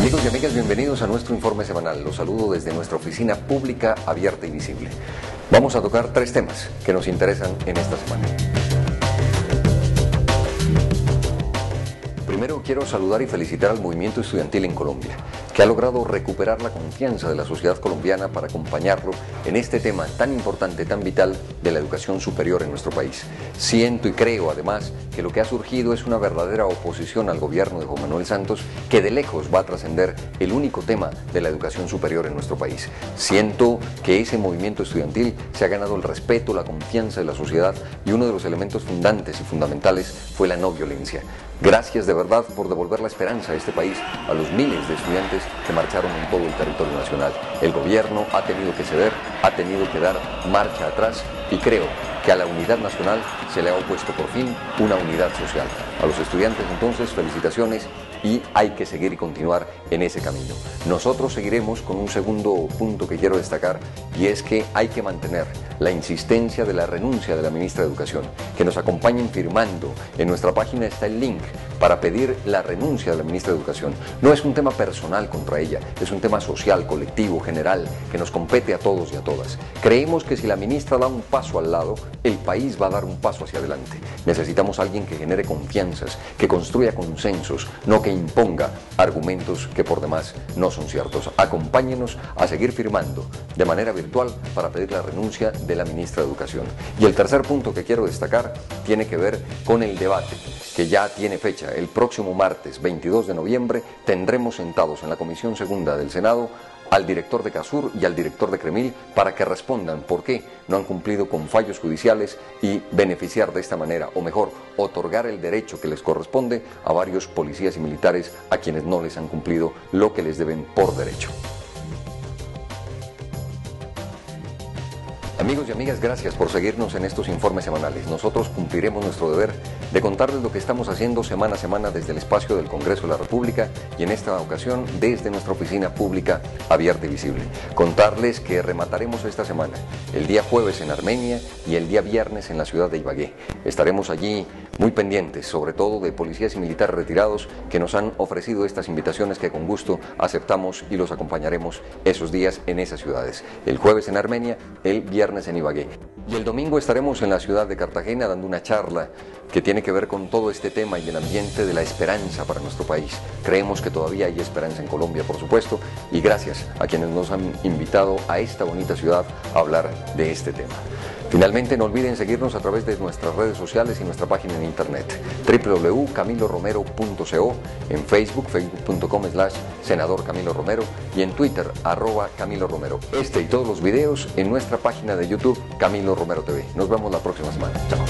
Amigos y amigas, bienvenidos a nuestro informe semanal. Los saludo desde nuestra oficina pública abierta y visible. Vamos a tocar tres temas que nos interesan en esta semana. Primero quiero saludar y felicitar al movimiento estudiantil en Colombia que ha logrado recuperar la confianza de la sociedad colombiana para acompañarlo en este tema tan importante, tan vital de la educación superior en nuestro país. Siento y creo además que lo que ha surgido es una verdadera oposición al gobierno de Juan Manuel Santos que de lejos va a trascender el único tema de la educación superior en nuestro país. Siento que ese movimiento estudiantil se ha ganado el respeto, la confianza de la sociedad y uno de los elementos fundantes y fundamentales fue la no violencia. Gracias de verdad por devolver la esperanza a este país, a los miles de estudiantes que marcharon en todo el territorio nacional. El gobierno ha tenido que ceder, ha tenido que dar marcha atrás y creo que a la unidad nacional se le ha opuesto por fin una unidad social. A los estudiantes entonces felicitaciones y hay que seguir y continuar en ese camino. Nosotros seguiremos con un segundo punto que quiero destacar y es que hay que mantener la insistencia de la renuncia de la ministra de Educación, que nos acompañen firmando. En nuestra página está el link para pedir la renuncia de la ministra de Educación. No es un tema personal contra ella, es un tema social, colectivo, general, que nos compete a todos y a todas. Creemos que si la ministra da un paso al lado, el país va a dar un paso hacia adelante. Necesitamos alguien que genere confianzas, que construya consensos, no que imponga argumentos que por demás no son ciertos. Acompáñenos a seguir firmando de manera virtual para pedir la renuncia de la ministra de Educación. Y el tercer punto que quiero destacar tiene que ver con el debate que ya tiene fecha. El próximo martes 22 de noviembre tendremos sentados en la Comisión Segunda del Senado al director de Casur y al director de Cremil para que respondan por qué no han cumplido con fallos judiciales y beneficiar de esta manera, o mejor, otorgar el derecho que les corresponde a varios policías y militares a quienes no les han cumplido lo que les deben por derecho. Amigos y amigas, gracias por seguirnos en estos informes semanales. Nosotros cumpliremos nuestro deber de contarles lo que estamos haciendo semana a semana desde el espacio del Congreso de la República y en esta ocasión desde nuestra oficina pública abierta y visible. Contarles que remataremos esta semana, el día jueves en Armenia y el día viernes en la ciudad de Ibagué. Estaremos allí muy pendientes, sobre todo de policías y militares retirados que nos han ofrecido estas invitaciones que con gusto aceptamos y los acompañaremos esos días en esas ciudades. El jueves en Armenia, el en Ibagué. Y el domingo estaremos en la ciudad de Cartagena dando una charla que tiene que ver con todo este tema y el ambiente de la esperanza para nuestro país. Creemos que todavía hay esperanza en Colombia, por supuesto, y gracias a quienes nos han invitado a esta bonita ciudad a hablar de este tema. Finalmente, no olviden seguirnos a través de nuestras redes sociales y nuestra página en internet www.camiloromero.co, en Facebook, facebook.com slash senador Camilo Romero y en Twitter, arroba Camilo Romero. Este y todos los videos en nuestra página de YouTube, Camilo Romero TV. Nos vemos la próxima semana. Chao.